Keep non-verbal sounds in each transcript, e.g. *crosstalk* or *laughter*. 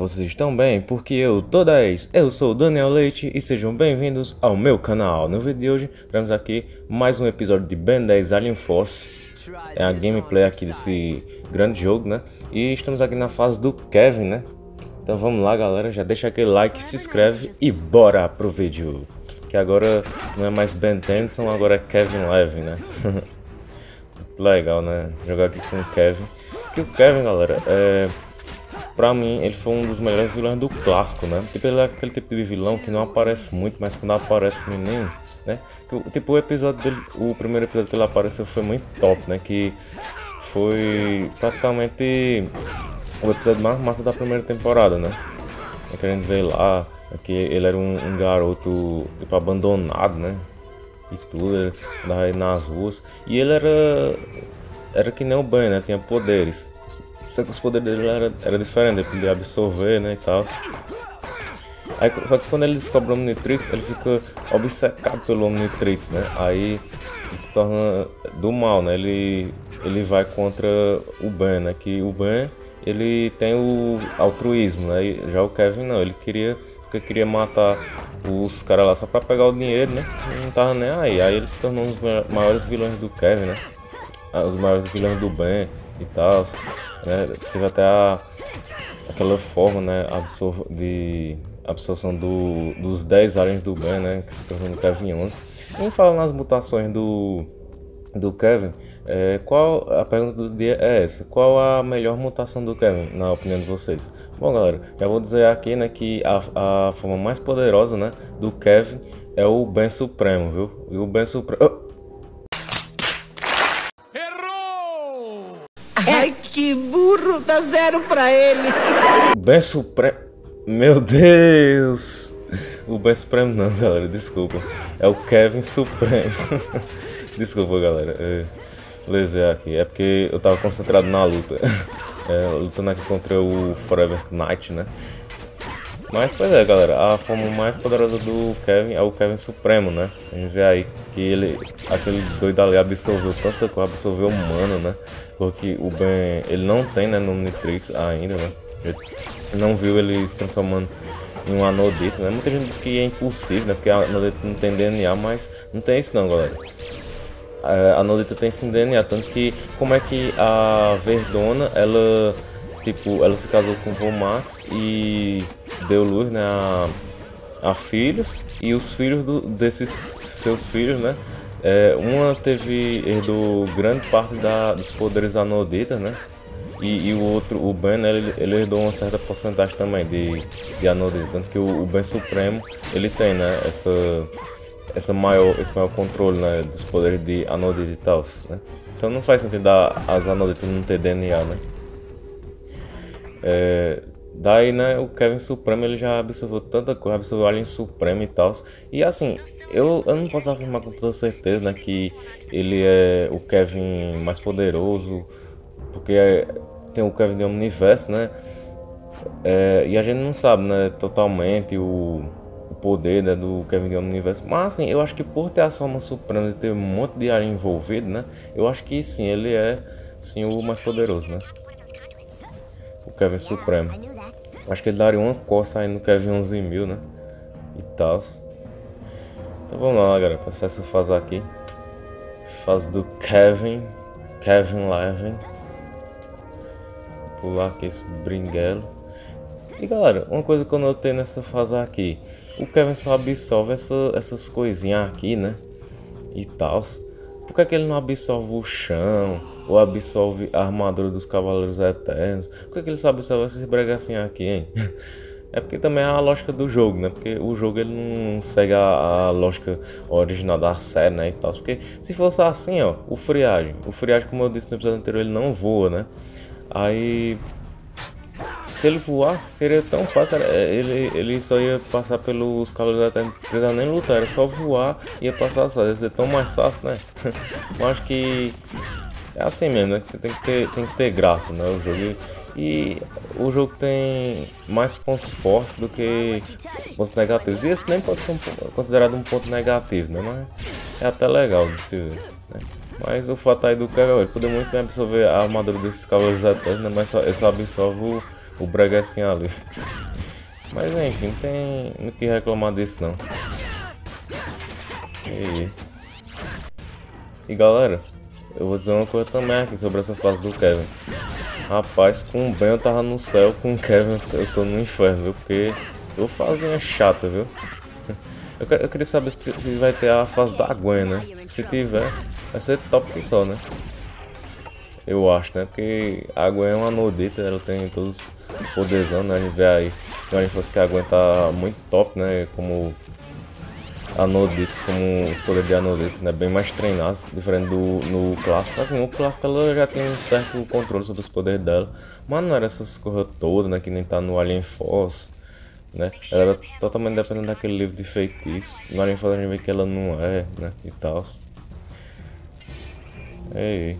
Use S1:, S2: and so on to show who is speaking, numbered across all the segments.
S1: vocês estão bem? Porque eu tô 10, eu sou o Daniel Leite e sejam bem-vindos ao meu canal. No vídeo de hoje, temos aqui mais um episódio de Ben 10 Alien Force. É a gameplay aqui desse grande jogo, né? E estamos aqui na fase do Kevin, né? Então vamos lá galera, já deixa aquele like, se inscreve e bora pro vídeo. Que agora não é mais Ben Tennyson, agora é Kevin Levin, né? *laughs* Legal, né? Jogar aqui com o Kevin. Que o Kevin, galera, é pra mim, ele foi um dos melhores vilões do clássico, né? Tipo, ele é aquele tipo de vilão que não aparece muito, mas quando aparece nem, né? Tipo, o episódio dele, o primeiro episódio que ele apareceu foi muito top, né? Que foi praticamente o episódio mais massa da primeira temporada, né? É que a gente vê lá, é que ele era um, um garoto, tipo, abandonado, né? E tudo, ele andava nas ruas. E ele era, era que nem o Ben, né? Tinha poderes. Só que os poderes dele era, era diferente, ele podia absorver, né, e tal. Aí, só que quando ele descobre o Omnitrix, ele fica obcecado pelo Omnitrix, né? Aí ele se torna do mal, né? Ele, ele vai contra o Ben, né? Que o Ben, ele tem o altruísmo, né? Já o Kevin não, ele queria, porque queria matar os caras lá só pra pegar o dinheiro, né? Não tava nem aí. Aí ele se tornou um dos maiores vilões do Kevin, né? Ah, os maiores vilões do Ben e tal. Né? Teve até a, aquela forma né, absor de absorção do, dos 10 aliens do Ben, né, que se tornou no Kevin 11. Vamos falar nas mutações do, do Kevin. É, qual a pergunta do dia é essa? Qual a melhor mutação do Kevin, na opinião de vocês? Bom, galera, já vou dizer aqui, né, que a, a forma mais poderosa, né, do Kevin é o Ben Supremo, viu? E o Ben Supremo. Oh!
S2: Pra ele.
S1: O Ben Supremo. Meu Deus! O Ben Supremo não, galera, desculpa. É o Kevin Supremo. *laughs* desculpa, galera. É, lesei aqui. É porque eu tava concentrado na luta. É, lutando aqui contra o Forever Knight, né? Mas, pois é, galera, a forma mais poderosa do Kevin é o Kevin Supremo, né? A gente vê aí que ele, aquele doido ali absorveu tanta coisa, absorveu humano, né? Porque o Ben, ele não tem, né, no Omnitrix ainda, né? não viu ele se transformando em um anodito, né? Muita gente diz que é impossível, né? Porque a anodito não tem DNA, mas não tem isso não, galera. A anodita tem sim DNA, tanto que como é que a Verdona, ela tipo, ela se casou com o Vomax e deu luz, né, a, a filhos e os filhos do, desses seus filhos, né, é, uma teve herdou grande parte da, dos poderes anoditas, né, e, e, o outro, o Ben, ele, ele herdou uma certa porcentagem também de, de anodita, tanto que o, o Ben Supremo, ele tem, né, essa essa maior, esse maior controle né, dos poderes de anodita e tal, né? Então não faz sentido as anoditas não ter DNA, né? É, daí, né, o Kevin Supremo ele já absorveu tanta coisa, absorveu Alien Supremo e tal. E assim, eu, eu não posso afirmar com toda certeza né, que ele é o Kevin mais poderoso, porque é, tem o Kevin de Omniverse, né? É, e a gente não sabe, né, totalmente o, o poder né, do Kevin de Omniverse. Mas assim, eu acho que por ter a Soma Suprema e ter um monte de alien envolvido, né? Eu acho que sim, ele é sim o mais poderoso, né? Kevin Supremo. Acho que ele daria uma coça aí no Kevin 11 mil, né? E tal. Então vamos lá, galera. Passar essa fase aqui. Fase do Kevin. Kevin Levin. Pular aqui esse bringuelo. E galera, uma coisa que eu notei nessa fase aqui. O Kevin só absorve essa, essas coisinhas aqui, né? E tal. Por que, é que ele não absorve o chão? Ou absorve a armadura dos Cavaleiros Eternos? Por que, é que ele só absorve esses bregacinhos aqui, hein? *laughs* É porque também é a lógica do jogo, né? Porque o jogo ele não segue a, a lógica original da série, né? E tal. Porque se fosse assim, ó, o friagem. O friagem, como eu disse no episódio anterior, ele não voa, né? Aí se ele voasse, seria tão fácil. Ele, ele só ia passar pelos cavalos até não precisava nem lutar, era só voar e ia passar só. Ia ser tão mais fácil, né? *laughs* Eu acho que é assim mesmo, né? Tem que ter, tem que ter graça, né? O jogo. E o jogo tem mais pontos fortes do que pontos negativos. E esse nem pode ser um, considerado um ponto negativo, né? Mas é até legal de se ver. Né? Mas o fato aí do Kevin, ele poderia muito bem absorver a armadura desses cavalos eternos, né? Mas só, ele só absorve o o breguecinho ali. Mas enfim, não tem o que reclamar disso não. E... e galera, eu vou dizer uma coisa também aqui sobre essa fase do Kevin. Rapaz, com o Ben eu tava no céu, com o Kevin eu tô no inferno, viu? Porque eu fazia chata, viu? Eu, eu, queria saber se vai ter a fase da Gwen, né? Se tiver, vai ser top só, né? Eu acho, né? Porque a Gwen é uma nodita, ela tem todos os poderes, né? A gente vê aí, se a gente fosse que a Gwen tá muito top, né? Como a Nodito, como os poderes de Anodito, né? Bem mais treinados, diferente do no clássico. Assim, no clássico ela já tem um certo controle sobre os poderes dela, mas não era essas coisas todas, né? Que nem tá no Alien Force né? Ela era totalmente dependente daquele livro de feitiços. No Alien Force a gente vê que ela não é, né? E tal. É,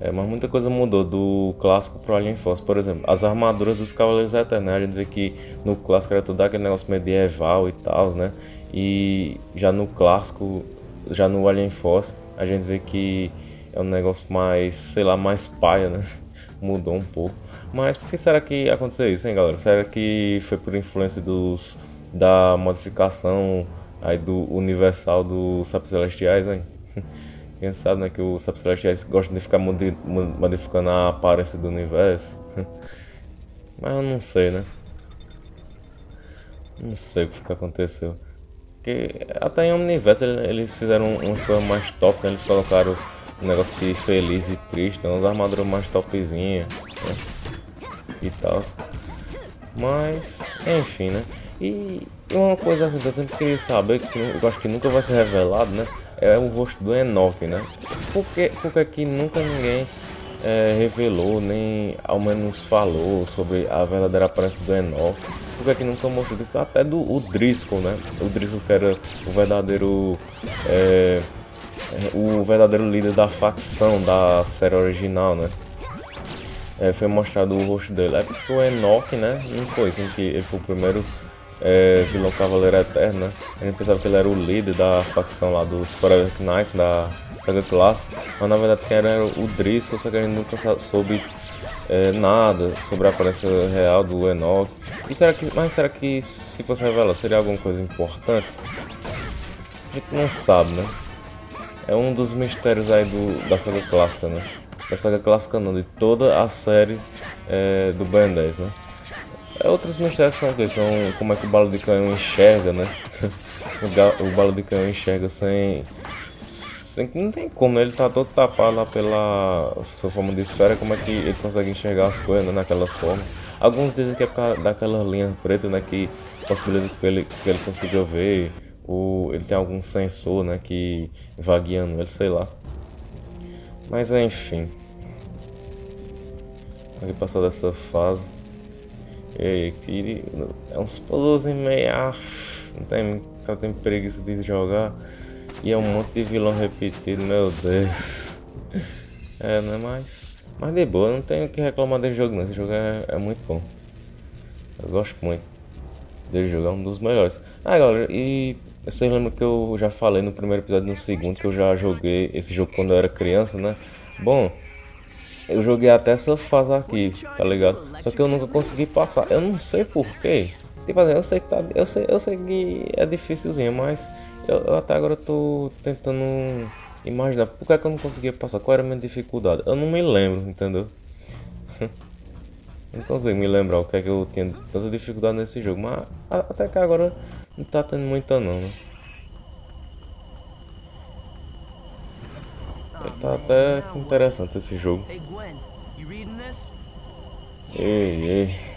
S1: é, mas muita coisa mudou do clássico pro Alien Force. Por exemplo, as armaduras dos Cavaleiros Eternos, né? A gente vê que no clássico era tudo aquele negócio medieval e tal, né? E já no clássico, já no Alien Force, a gente vê que é um negócio mais, sei lá, mais paia, né? *laughs* Mudou um pouco. Mas por que será que aconteceu isso, hein, galera? Será que foi por influência dos da modificação aí do universal dos sapos celestiais, hein? *laughs* Quem sabe, né, que os celestiais gostam de ficar modificando a aparência do universo. *laughs* Mas eu não sei, né? Não sei o que aconteceu. Porque até em Omniverse eles fizeram umas coisas mais top, né? Eles colocaram um negócio de feliz e triste, né? umas armaduras mais topzinhas. Né? e tal. Mas, enfim, né? E uma coisa assim que eu sempre queria saber, que eu acho que nunca vai ser revelado, né? É o rosto do Enoch, né? Porque, porque aqui nunca ninguém é, revelou, nem ao menos falou sobre a verdadeira aparência do Enoch. Porque aqui nunca mostrou, tipo, até do o Driscoll, né? O Driscoll que era o verdadeiro... É, o verdadeiro líder da facção da série original, né? é, foi mostrado o rosto dele. É porque o Enoch, né? Não foi assim que ele foi o primeiro é, vilão Cavaleiro Eterno, né? A gente pensava que ele era o líder da facção lá dos Forever Knights, da saga clássica. Mas na verdade quem era, era o Driscoll, só que a gente nunca soube é, nada sobre a aparência real do Enoch. E será que, mas será que se fosse revelado seria alguma coisa importante? A gente não sabe, né? É um dos mistérios aí do, da saga clássica, né? da saga clássica não, de toda a série é, do Ben 10, né? É, outros mistérios são, que são como é que o balo de canhão enxerga, né? *laughs* o, o de canhão enxerga sem, sem. Não tem como, né? Ele tá todo tapado lá pela sua forma de esfera, como é que ele consegue enxergar as coisas né? naquela forma. Alguns dizem que é por causa daquela linha preta, né? Que possibilita que ele, que ele consiga ver. Ou ele tem algum sensor, né? Que vai guiando ele, sei lá. Mas enfim. Aqui passar dessa fase. Aí, é uns puzzles meio. Ah, não tem, não tem preguiça de jogar. E é um monte de vilão repetido, meu Deus. É, não é mais. Mas de boa, não tenho o que reclamar desse jogo não. Esse jogo é, é muito bom. Eu gosto muito dele jogar, é um dos melhores. Ah galera, e vocês lembram que eu já falei no primeiro episódio no segundo que eu já joguei esse jogo quando eu era criança, né? Bom, eu joguei até essa fase aqui, tá ligado? Só que eu nunca consegui passar. Eu não sei porquê. Tipo assim, eu sei que tá. Eu sei, eu sei que é dificilzinho, mas eu, eu até agora tô tentando imaginar por que, é que eu não conseguia passar, qual era a minha dificuldade. Eu não me lembro, entendeu? *laughs* não consigo me lembrar o que é que eu tinha tanta dificuldade nesse jogo, mas até que agora não tá tendo muita não, né? Tá até interessante esse jogo. Ei, ei.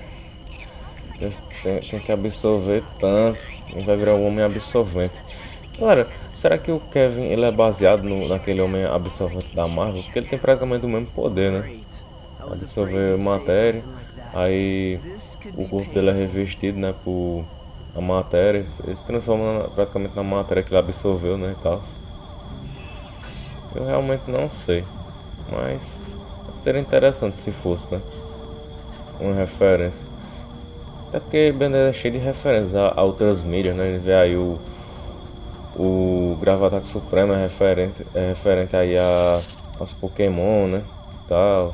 S1: Tem que absorver tanto. Ele vai virar um homem absorvente. Galera, será que o Kevin ele é baseado no, naquele homem absorvente da Marvel? Porque ele tem praticamente o mesmo poder, né? Absorver matéria. Aí o corpo dele é revestido, né? Por a matéria, ele se transforma praticamente na matéria que ele absorveu, né, e tal. Eu realmente não sei, mas seria interessante se fosse, né, uma referência. Até porque Ben é cheio de referências a, a outras mídias, né, gente vê aí o o Gravataque Supremo é referente, é referente aí a, aos Pokémon, né, tal.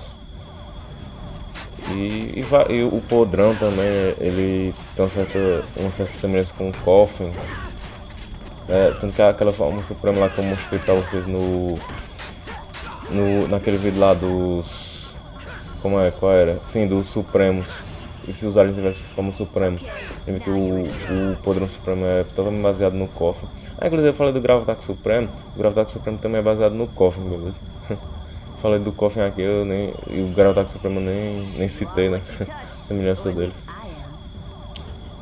S1: E, e, e, o podrão também, ele tem uma certa, uma certa semelhança com o Coffin. É, tanto que aquela forma suprema lá que eu mostrei pra vocês no, no. naquele vídeo lá dos. Como é? Qual era? Sim, dos Supremos. E se os aliens tivessem forma suprema? Lembra que o, o podrão supremo é totalmente baseado no Coffin. Ah, inclusive eu falei do Gravataque Supremo. O Gravataque Supremo também é baseado no Coffin, beleza? *laughs* falei do Coffin aqui, eu nem, e o Gravataque Supremo nem, nem citei, né? *laughs* Semelhança deles.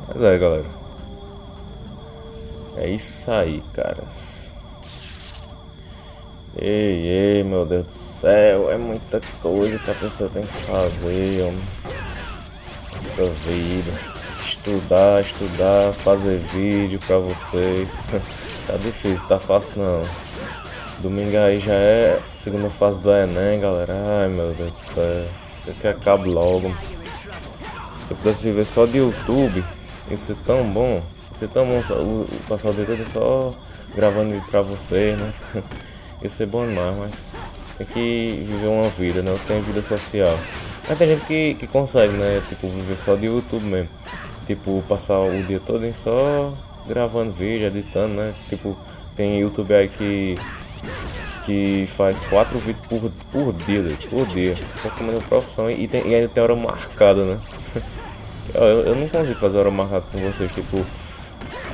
S1: Mas é, galera. É isso aí, caras. Ei, ei, meu Deus do céu. É muita coisa que a pessoa tem que fazer, homem. Essa vida. Estudar, estudar, fazer vídeo pra vocês. *laughs* tá difícil, tá fácil não. Domingo aí já é segunda fase do Enem, galera. Ai meu Deus do céu. Eu que acabe logo. Se eu pudesse viver só de YouTube, ia ser tão bom. Ser tão bom o, passar o dia todo só gravando pra vocês, né? *laughs* ia ser bom demais, mas tem que viver uma vida, né? Tenho vida social. Mas tem gente que, que consegue, né? Tipo, viver só de YouTube mesmo. Tipo, passar o dia todo só gravando vídeo, editando, né? Tipo, tem YouTube aí que que faz quatro vídeos por, por dia, por dia. Praticamente uma profissão e, tem, e ainda tem hora marcada, né? *laughs* eu, eu não consigo fazer hora marcada com vocês, tipo.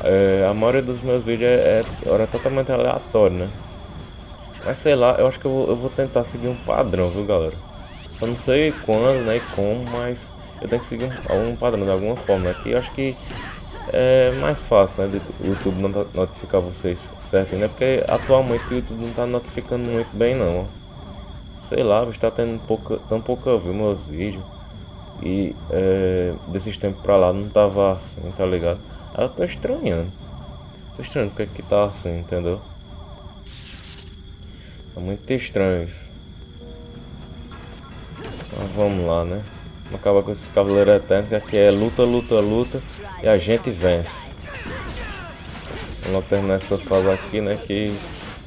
S1: É, a maioria dos meus vídeos é, é totalmente aleatória, né? Mas sei lá, eu acho que eu vou, eu vou tentar seguir um padrão, viu galera? Só não sei quando, né, e como, mas eu tenho que seguir um, um padrão de alguma forma, né? Que eu acho que é mais fácil, né? O YouTube não notificar vocês certo, né? Porque atualmente o YouTube não tá notificando muito bem não. Sei lá, está tendo pouca, tão pouca view meus vídeos. E é, desses tempos pra lá não tava assim, tá ligado? Eu tô estranhando. Tô estranhando porque que tá assim, entendeu? É muito estranho isso. Mas vamos lá, né? acabar com esse Cavaleiro Eterno, que aqui é luta, luta, luta e a gente vence. Vamos terminar essa fase aqui, né, que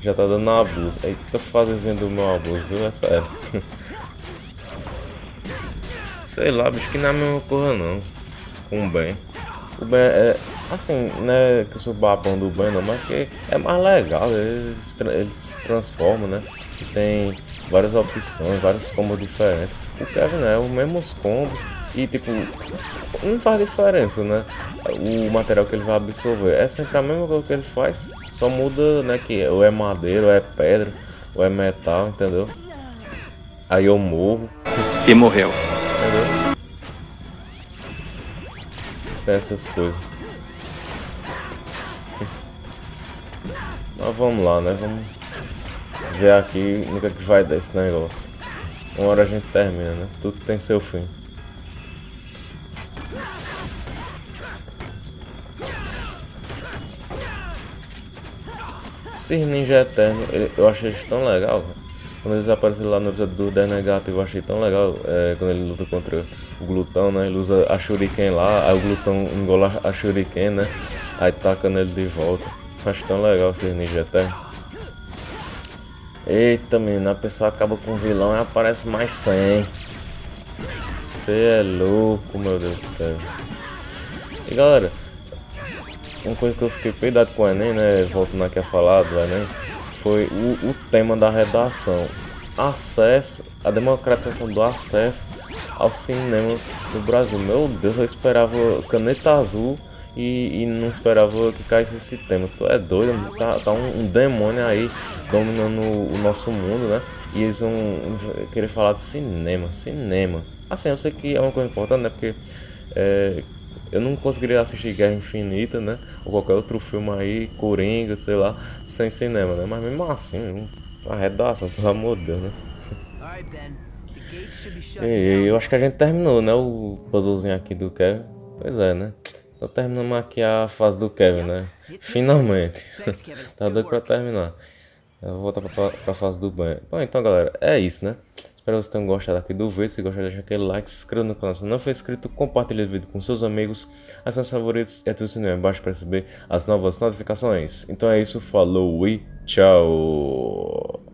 S1: já tá dando abuso. Eita fasezinha do meu abuso, viu? É sério. *laughs* Sei lá, bicho, que não é a mesma coisa não. Com o bem. O bem é, assim, né, que eu sou babão do bem não, mas que é mais legal, eles, eles se transformam, né? Tem várias opções, vários combos diferentes o Kevin né, os mesmos combos e tipo, não faz diferença, né? O material que ele vai absorver é sempre a mesma coisa que ele faz, só muda, né, que ou é madeira, ou é pedra, ou é metal, entendeu? Aí eu morro.
S3: E morreu.
S1: Entendeu? Essas coisas. Mas vamos lá, né? Vamos ver aqui no que, é que vai dar esse negócio. Uma hora a gente termina, né? Tudo tem seu fim. Esses ninja eternos, eu achei eles tão legal. Quando eles apareceram lá no episódio do Der Negativo, eu achei tão legal. É, quando ele luta contra o glutão, né? Ele usa a Shuriken lá, aí o glutão engola a Shuriken, né? Aí taca nele de volta. Acho tão legal esses ninja eternos. Eita, menino, a pessoa acaba com o vilão e aparece mais 100. Você é louco, meu Deus do céu. E galera, uma coisa que eu fiquei peidado com o Enem, né? Voltando aqui a falar do Enem, foi o, o tema da redação. Acesso, a democratização do acesso ao cinema no Brasil. Meu Deus, eu esperava caneta azul e, e, não esperava que caísse esse tema. Tu é doido, tá, tá um, um, demônio aí dominando o nosso mundo, né? E eles vão querer falar de cinema, cinema. Assim, eu sei que é uma coisa importante, né? Porque é, eu não conseguiria assistir Guerra Infinita, né? Ou qualquer outro filme aí, Coringa, sei lá, sem cinema, né? Mas mesmo assim, a redação, pelo amor de Deus, né? E, eu acho que a gente terminou, né? O puzzlezinho aqui do Kevin. Pois é, né? Tô terminando aqui a fase do Kevin, né? Finalmente. *laughs* tá doido pra terminar. Eu vou voltar pra, pra fase do banho. Bom, então galera, é isso, né? Espero que vocês tenham gostado aqui do vídeo. Se gostar, deixa aquele like, se inscreva no canal se não for inscrito, compartilhe o vídeo com seus amigos, as seus favoritos e ative o sininho embaixo para receber as novas notificações. Então é isso, falou e tchau!